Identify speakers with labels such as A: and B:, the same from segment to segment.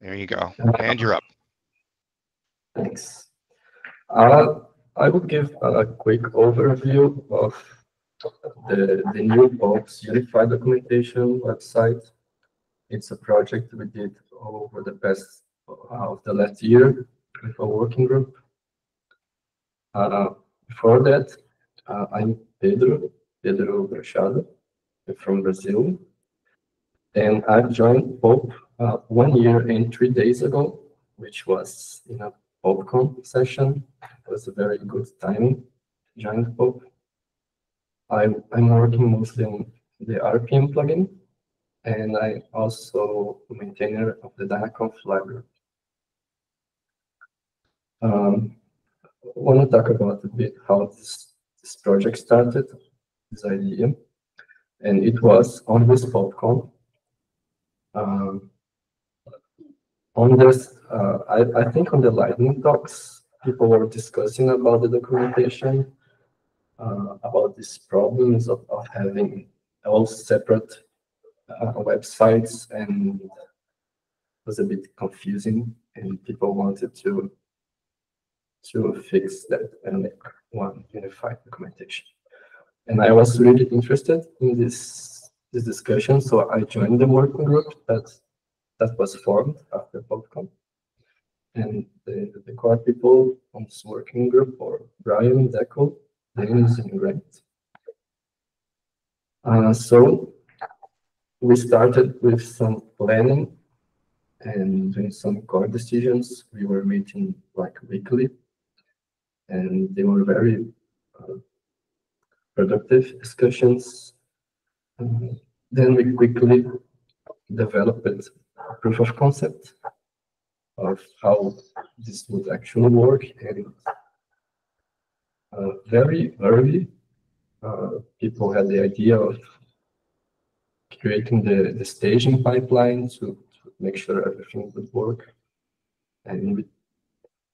A: There you go. And you're up.
B: Thanks. Uh, I will give a quick overview of the, the new Pulp Unified Documentation website. It's a project we did over the past uh, of the last year with a working group. Uh, before that, uh, I'm Pedro, Pedro Brochado, from Brazil. And I've joined Pulp uh, one year and three days ago, which was in a PulpCon session. It was a very good timing to join Pulp. I'm, I'm working mostly on the RPM plugin, and I also maintainer of the DynaConf library. Um, I want to talk about a bit how this, this project started, this idea, and it was on this PulpCon. Um, on this, uh, I, I think on the Lightning talks, people were discussing about the documentation, uh, about these problems of, of having all separate uh, websites and it was a bit confusing and people wanted to to fix that and make one unified documentation. And I was really interested in this this discussion, so I joined the working group that that was formed after PulpCon. And the, the core people on this working group are Brian, Deco, Dennis, and Grant. Uh, so we started with some planning and doing some core decisions. We were meeting like weekly, and they were very uh, productive discussions. Um, then we quickly developed a proof of concept of how this would actually work and uh, very early uh, people had the idea of creating the, the staging pipeline to, to make sure everything would work. And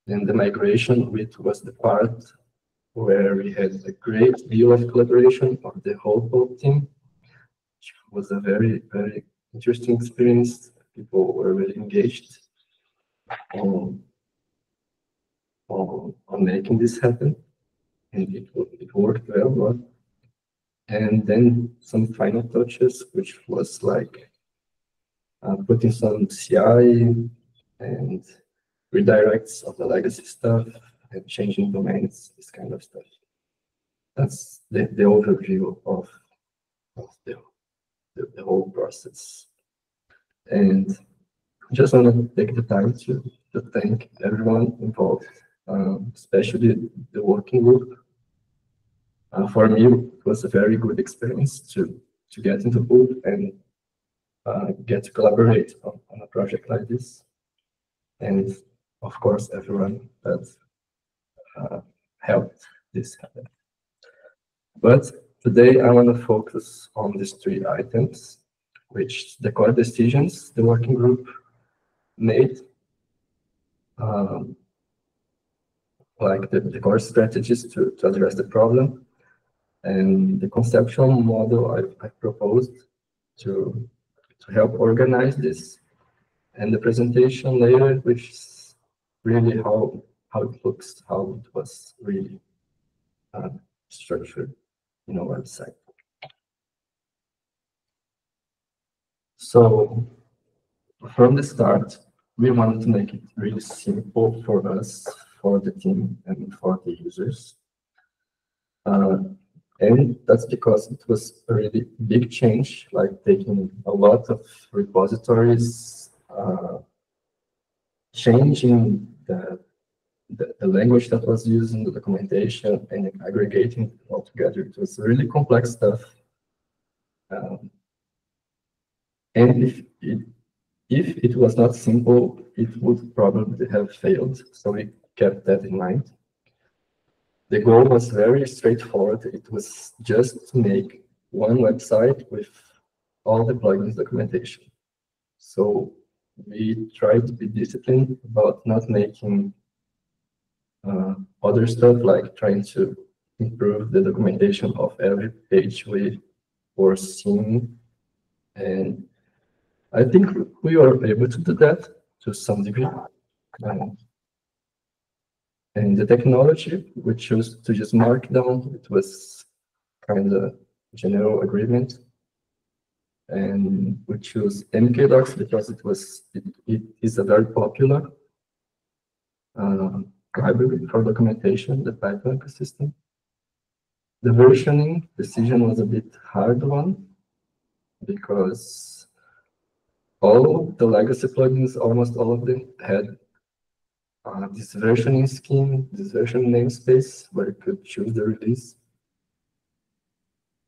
B: then the migration, which was the part where we had a great deal of collaboration of the whole team, which was a very, very interesting experience. People were really engaged on, on, on making this happen. And it, it worked well, but and then some final touches, which was like uh, putting some CI and redirects of the legacy stuff and changing domains, this kind of stuff. That's the, the overview of, of the, the, the whole process. And I just want to take the time to, to thank everyone involved, um, especially the working group uh, for me, it was a very good experience to, to get into Pulp and uh, get to collaborate on, on, a project like this. And of course, everyone that uh, helped this happen. But today I want to focus on these three items, which the core decisions the working group made, um, like the, the core strategies to, to address the problem, and the conceptual model I, I proposed to, to help organize this, and the presentation later, which is really how, how it looks, how it was really uh, structured in our website. So from the start, we wanted to make it really simple for us, for the team, and for the users. Uh, and that's because it was a really big change, like taking a lot of repositories, uh, changing the, the, the, language that was used in the documentation and aggregating all together. It was really complex stuff. Um, and if it, if it was not simple, it would probably have failed. So we kept that in mind. The goal was very straightforward. It was just to make one website with all the plugins documentation. So we tried to be disciplined about not making uh, other stuff like trying to improve the documentation of every page we were seeing. And I think we were able to do that. to some degree. And, and the technology, we chose to use Markdown. It was kind of general agreement. And we chose MKDocs because it was it, it is a very popular uh, library for documentation, the Python ecosystem. The versioning decision was a bit hard one because all the legacy plugins, almost all of them had uh, this versioning scheme, this version namespace where you could choose the release.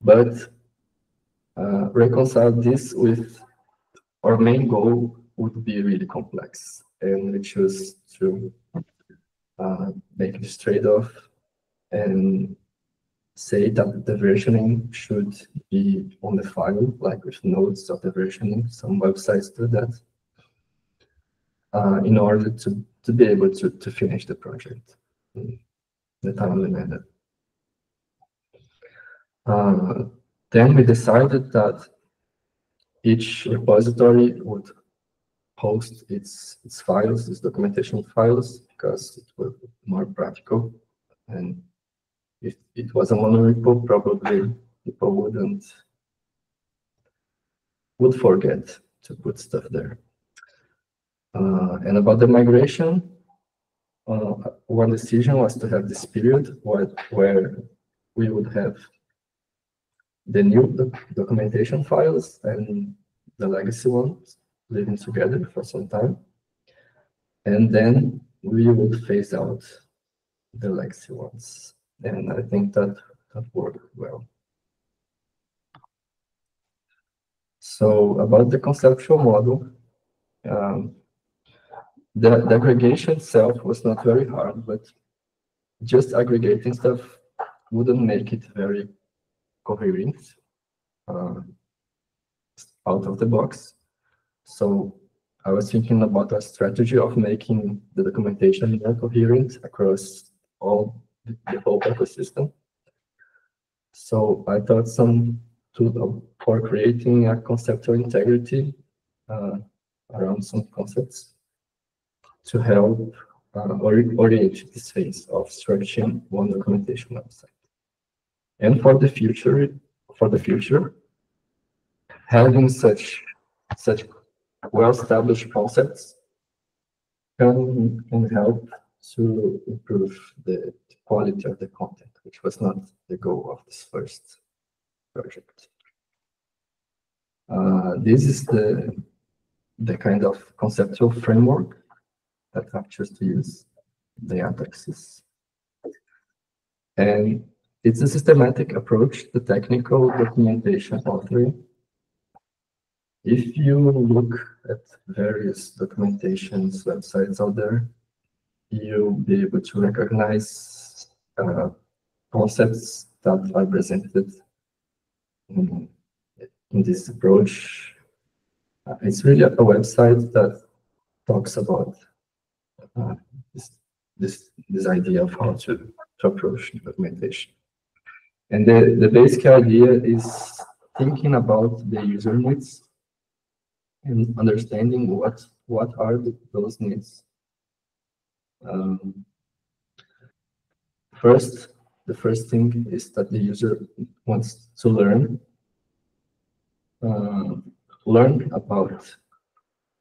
B: But uh, reconcile this with our main goal would be really complex. And we choose to uh, make this trade-off and say that the versioning should be on the file, like with notes of the versioning. Some websites do that uh, in order to, to be able to, to finish the project in the timely manner. Uh, then we decided that each repository would host its its files, its documentation files, because it was more practical and if it was a monorepo, probably people wouldn't would forget to put stuff there. Uh, and about the migration, uh, one decision was to have this period where, where we would have the new doc documentation files and the legacy ones living together for some time. And then we would phase out the legacy ones. And I think that that worked well. So about the conceptual model, um, the, the aggregation itself was not very hard, but just aggregating stuff wouldn't make it very coherent uh, out of the box. So I was thinking about a strategy of making the documentation more coherent across all the whole ecosystem. So I thought some tool for creating a conceptual integrity uh, around some concepts to help uh, orient this phase of structuring one documentation website. And for the future, for the future, having such such well-established concepts can, can help to improve the quality of the content, which was not the goal of this first project. Uh, this is the, the kind of conceptual framework that I chose to use, the Diátaxis. And it's a systematic approach to technical documentation authoring. If you look at various documentations websites out there, you'll be able to recognize uh, concepts that are presented in, in this approach. Uh, it's really a website that talks about uh, this, this, this idea of how to, to approach documentation. And the, the basic idea is thinking about the user needs and understanding what, what are the, those needs um, first, the first thing is that the user wants to learn, uh, learn about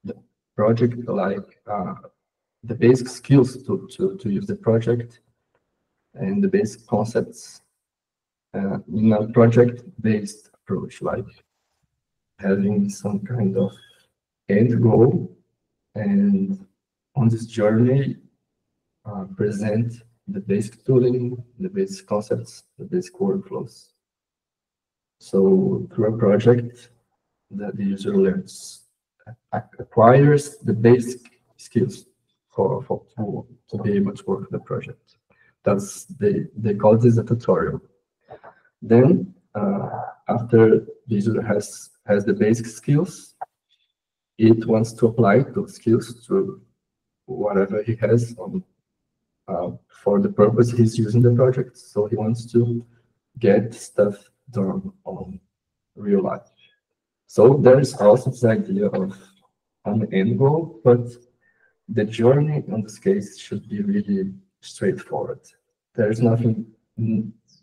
B: the project, like uh, the basic skills to, to, to use the project and the basic concepts uh, in a project-based approach, like having some kind of end goal. And on this journey, uh, present the basic tooling, the basic concepts, the basic workflows. So through a project that the user learns, acquires the basic skills for, for to, to be able to work the project. That's the they call this a tutorial. Then uh, after the user has has the basic skills, it wants to apply those skills to whatever he has on uh, for the purpose he's using the project. So he wants to get stuff done on real life. So there is also this idea of an end goal, but the journey in this case should be really straightforward. There is nothing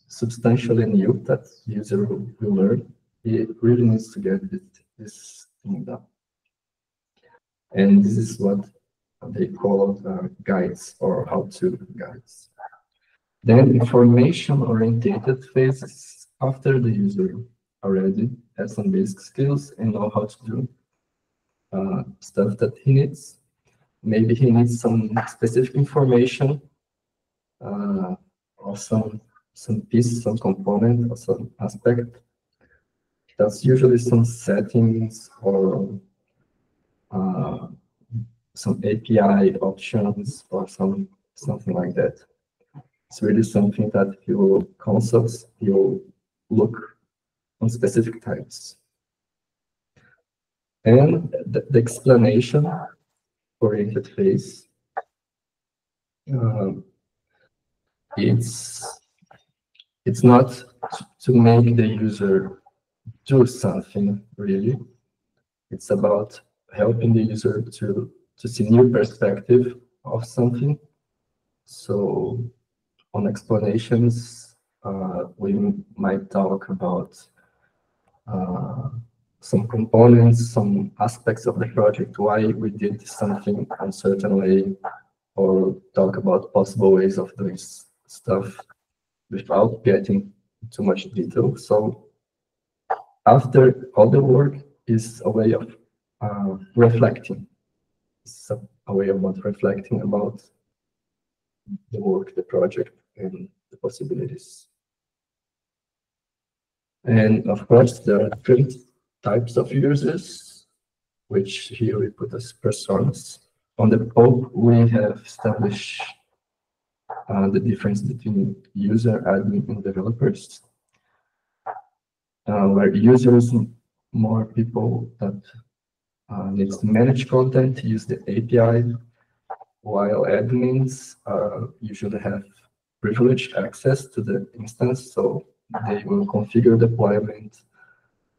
B: substantially new that user will, learn. He really needs to get this, this thing done. And this is what they call uh, guides or how-to guides. Then information-oriented phases after the user already has some basic skills and know how to do uh, stuff that he needs. Maybe he needs some specific information uh, or some some piece, some component, or some aspect. That's usually some settings or uh, some API options or some something like that. It's really something that you consult, you look on specific types. And the, the explanation oriented phase, um, it's it's not to make the user do something really. It's about helping the user to to see new perspective of something. So on explanations, uh, we might talk about uh, some components, some aspects of the project, why we did something a certain or talk about possible ways of doing stuff without getting too much detail. So after all the work is a way of uh, reflecting it's a, way about reflecting about the work, the project, and the possibilities. And of course, there are different types of users, which here we put as personas. On the Pulp, we have established uh, the difference between user, admin, and developers, uh, where users more people that needs to manage content, use the API, while admins uh, usually have privileged access to the instance, so they will configure deployment,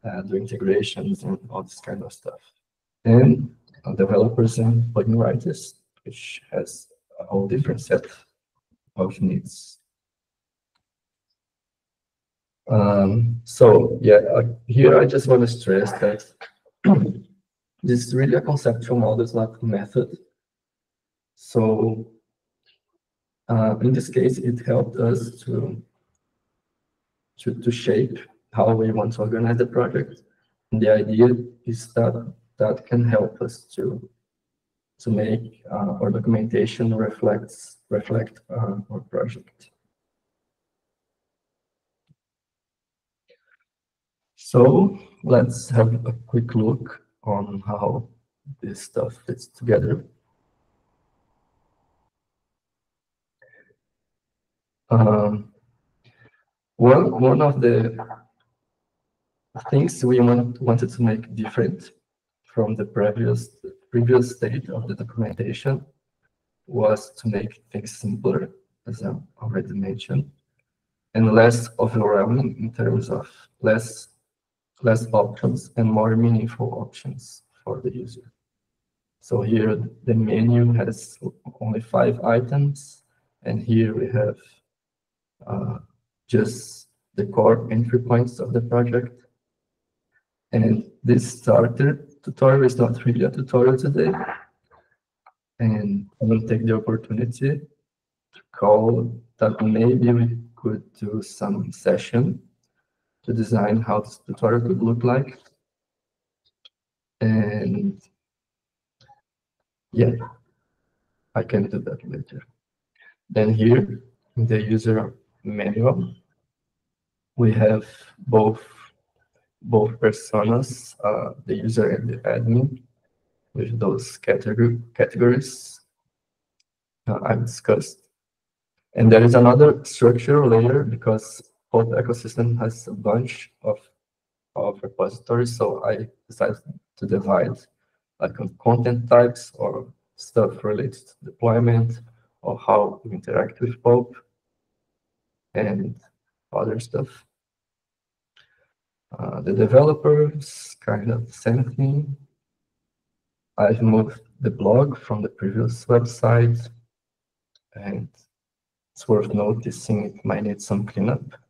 B: uh, do integrations, and all this kind of stuff. And developers and plugin writers, which has a whole different set of needs. Um, so yeah, uh, here I just want to stress that This is really a conceptual model, it's not a method. So uh, in this case, it helped us to, to, to shape how we want to organize the project. And the idea is that that can help us to to make uh, our documentation reflects reflect uh, our project. So let's have a quick look on how this stuff fits together. Um, one, one of the things we want, wanted to make different from the previous previous state of the documentation was to make things simpler, as I already mentioned, and less overwhelming in terms of less less options and more meaningful options for the user. So here the menu has only five items, and here we have uh, just the core entry points of the project. And this starter tutorial is not really a tutorial today. And I will take the opportunity to call that maybe we could do some session to design how this tutorial could look like. And yeah, I can do that later. Then here in the user manual, we have both both personas, uh, the user and the admin, with those category, categories uh, I've discussed. And there is another structure layer because Pulp ecosystem has a bunch of of repositories, so I decided to divide like content types or stuff related to deployment or how we interact with Pulp and other stuff. Uh, the developers kind of the same thing. I've moved the blog from the previous website and it's worth noticing it might need some cleanup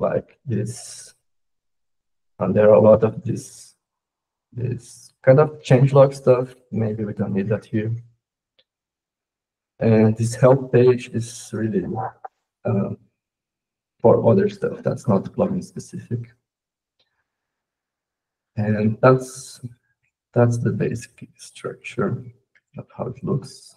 B: like this. And there are a lot of this this kind of changelog stuff. Maybe we don't need that here. And this help page is really um, for other stuff. That's not plugin specific. And that's that's the basic structure of how it looks.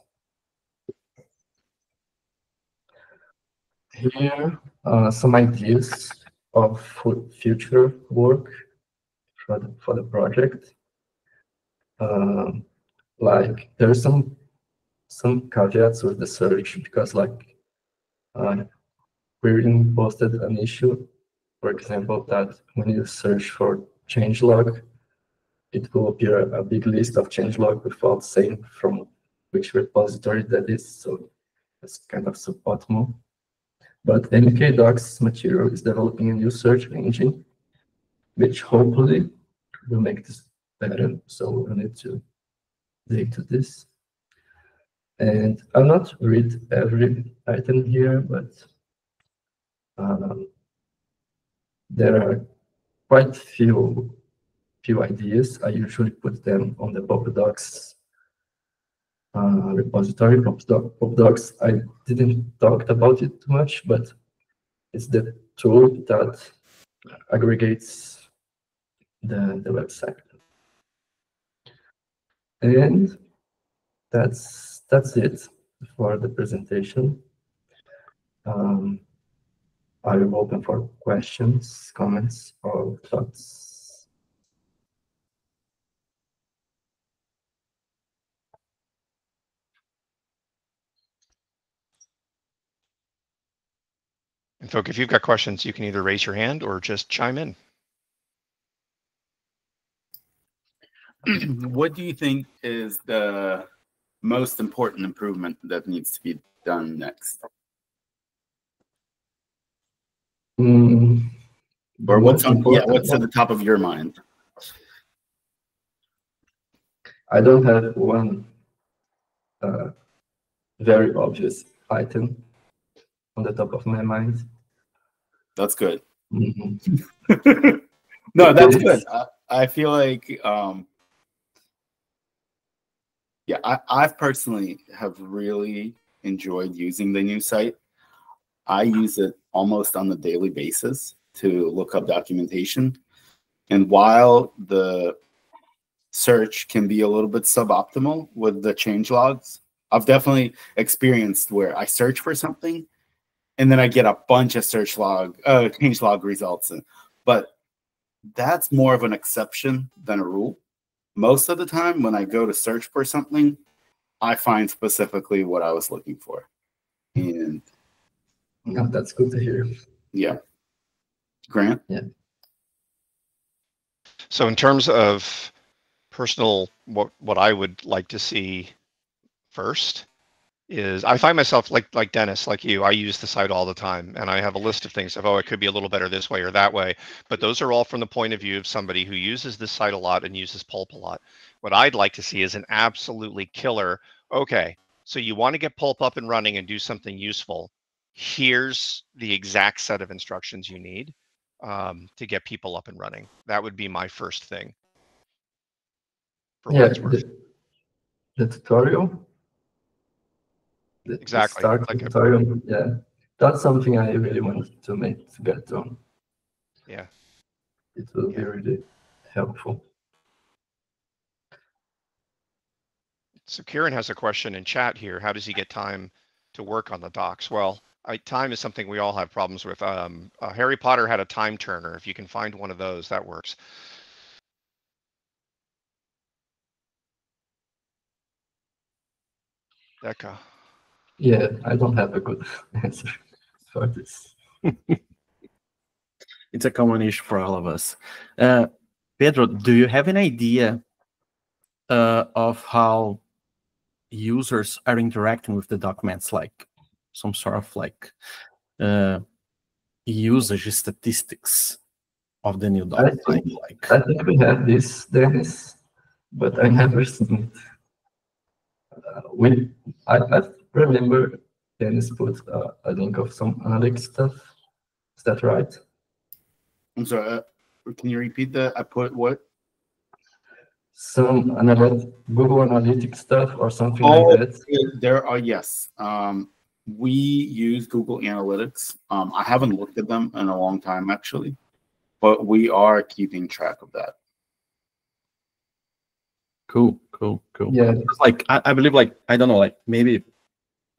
B: Here, uh, some ideas of future work for the, for the project. Um, like there's some some caveats with the search because like uh, Querying posted an issue, for example, that when you search for changelog, it will appear a big list of changelog without saying from which repository that is. So it's kind of suboptimal. But MKDocs material is developing a new search engine, which hopefully will make this better. So we need to dig to this. And I'll not read every item here, but um, there are quite few few ideas. I usually put them on the PulpDocs uh, repository. PulpDocs, I didn't talk about it too much, but it's the tool that aggregates the, the website. And that's that's it for the presentation. Um, I'm open for questions, comments, or thoughts.
A: And folk, if you've got questions, you can either raise your hand or just chime in.
C: what do you think is the most important improvement that needs to be done next?
B: Mm,
C: or what's on, yeah, what's at the top of your mind?
B: I don't have one uh, very obvious item on the top of my mind.
C: That's good.
B: Mm-hmm.
C: no, that's good. I, I, feel like, um, yeah, I, I personally have really enjoyed using the new site. I use it almost on a daily basis to look up documentation. And while the search can be a little bit suboptimal with the change logs, I've definitely experienced where I search for something and then I get a bunch of search log, uh, change log results. But that's more of an exception than a rule. Most of the time, when I go to search for something, I find specifically what I was looking for. And
B: yeah, that's good to hear.
C: Yeah. Grant?
B: Yeah.
A: So in terms of personal what what I would like to see first is I find myself like like Dennis, like you, I use the site all the time and I have a list of things of oh it could be a little better this way or that way. But those are all from the point of view of somebody who uses this site a lot and uses pulp a lot. What I'd like to see is an absolutely killer, okay, so you want to get pulp up and running and do something useful. Here's the exact set of instructions you need um, to get people up and running. That would be my first thing.
B: yeah, the, the tutorial
A: exactly
B: start like tutorial. Yeah, that's something I really want to make to get done.
A: Yeah,
B: it will yeah. be really helpful.
A: So Kieran has a question in chat here. How does he get time to work on the docs? Well, I, time is something we all have problems with. Um, uh, Harry Potter had a time turner. If you can find one of those, that works. Becca.
B: Yeah, I don't have a good answer for this.
D: it's a common issue for all of us. Uh, Pedro, do you have an idea uh, of how users are interacting with the documents, like some sort of like uh, usage statistics of the new document?
B: I think, like, I think we have this, Dennis, but I never seen it. Uh, when I, I remember Dennis put uh, a link of some analytics stuff. Is that right?
C: I'm sorry. Uh, can you repeat that? I put what?
B: Some analytics, Google Analytics stuff or something
C: Oh,
B: like that.
C: There are yes. Um, we use Google Analytics. Um, I haven't looked at them in a long time actually, but we are keeping track of that.
D: Cool, cool, cool.
B: Yeah,
D: It's like I, I believe like I don't know, like maybe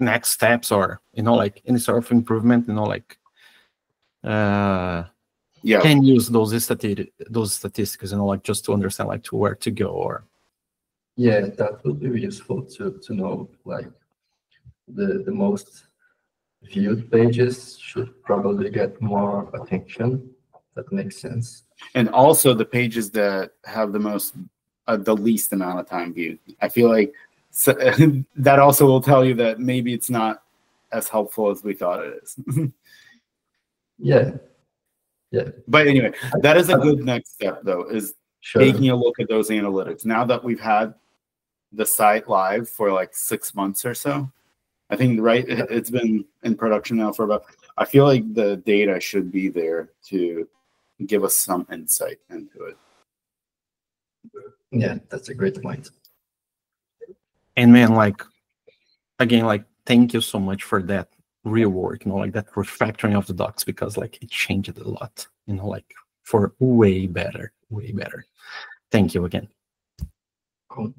D: next steps or you know, like any sort of improvement, you know, like uh
C: Yeah,
D: can use those stati- those statistics, you know, like just to understand like to where to go or
B: yeah, that would be useful to to know like the the most viewed pages should probably get more attention. That makes sense.
C: and also the pages that have the most, uh, the least amount of time viewed. I feel like so, that also will tell you that maybe it's not as helpful as we thought it is.
B: Yeah, Yeah.
C: but anyway, that is a good next step though. Is
B: sure.
C: taking a look at those analytics now that we've had the site live for like six months or so i think right it- it's been in production now for about i feel like the data should be there to give us some insight into it
B: Yeah, that's a great point.
D: And man, like again, like thank you so much for that rework, you know, like that refactoring of the docs because like it changed a lot, you know, like for way better, way better. Thank you again.
B: Cool.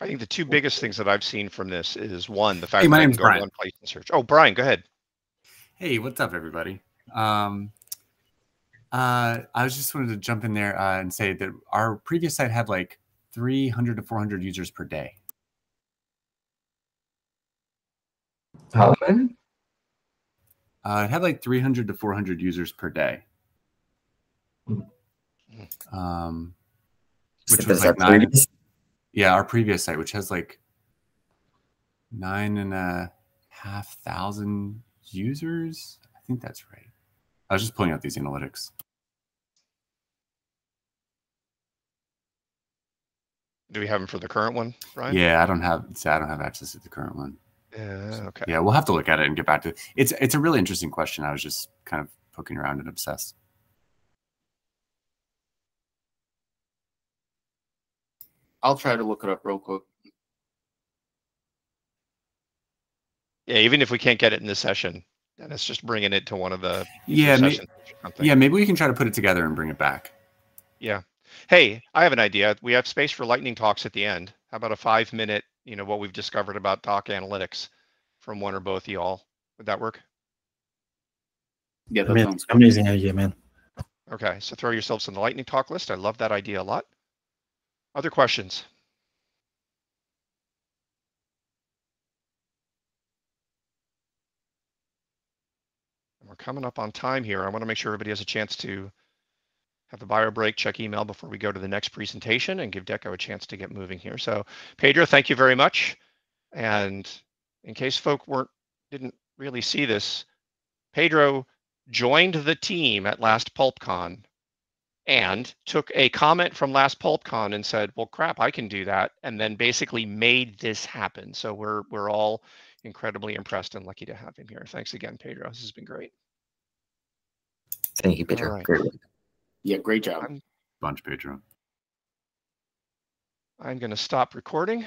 A: I think the two biggest things that I've seen from this is one, the fact
E: Hey, my
A: that I can
E: name's
A: go to
E: Brian.
A: one place and search. Oh, Brian, go ahead.
E: Hey, what's up, everybody? Um, uh, I was just wanted to jump in there uh, and say that our previous site had like 300 to 400 users per day.
B: How many?
E: Uh, it had like 300 to 400 users per day. Um, which was like nine.
F: previous?
E: Yeah, our previous site, which has like nine and a half thousand users. I think that's right. I was just pulling out these analytics.
A: Do we have them for the current one, Brian?
E: Yeah, I don't have. See, I don't have access to the current one.
A: Yeah. Okay.
E: Yeah, we'll have to look at it and get back to it. It's it's a really interesting question. I was just kind of poking around and obsessed.
C: i'll try to look it up real quick
A: Yeah. Even if we can't get it in this session, then it's just bringing it to one of the
E: Yeah, may-
A: sessions or
E: yeah. Maybe we can try to put it together and bring it back.
A: Hey, I have an idea. We have space for lightning talks at the end. How about a five minute, you know, what we've discovered about doc analytics from one or both of y'all? Would that work?
C: yeah that
D: Ama-
C: sounds good.
D: amazing idea, man.
A: Okay, so throw yourselves on the lightning talk list. I love that idea a lot. Other questions? And we're coming up on time here. I want to make sure everybody has a chance to have the bio break, check email before we go to the next presentation and give Deco a chance to get moving here. So Pedro, thank you very much. And in case folk weren't didn't really see this, Pedro joined the team at last PulpCon and took a comment from last PulpCon and said, "Well, crap, I can do that," and then basically made this happen. So we're we're all incredibly impressed and lucky to have him here. Thanks again, Pedro. This has been great.
F: Thank you, Peter.
A: Alright.
F: Great.
C: Yeah great job
E: Bunch, Pedro.
A: I'm going to stop recording.